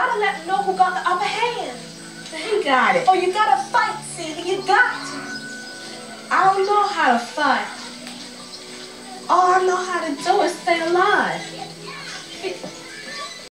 gotta let them know who got the upper hand. He got it. Oh, you gotta fight, Sandy. You got to. I don't know how to fight. All I know how to do is.